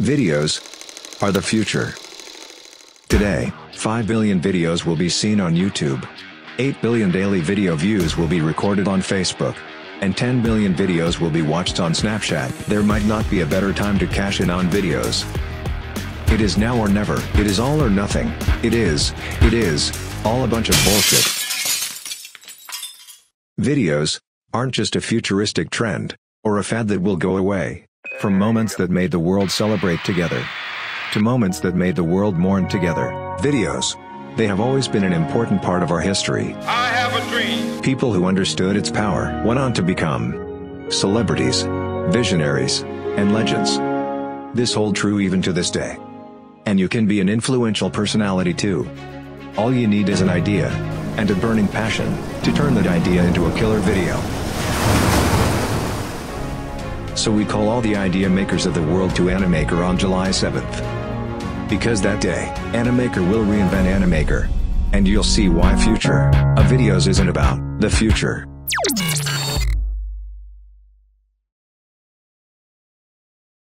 Videos are the future. Today, 5 billion videos will be seen on YouTube. 8 billion daily video views will be recorded on Facebook. And 10 billion videos will be watched on Snapchat. There might not be a better time to cash in on videos. It is now or never. It is all or nothing. It is, it is, all a bunch of bullshit. Videos aren't just a futuristic trend, or a fad that will go away. From moments that made the world celebrate together, to moments that made the world mourn together, videos. They have always been an important part of our history. I have a dream. People who understood its power went on to become celebrities, visionaries, and legends. This hold true even to this day. And you can be an influential personality too. All you need is an idea and a burning passion to turn that idea into a killer video. So we call all the idea makers of the world to Animaker on July 7th. Because that day, Animaker will reinvent Animaker. And you'll see why future of videos isn't about the future.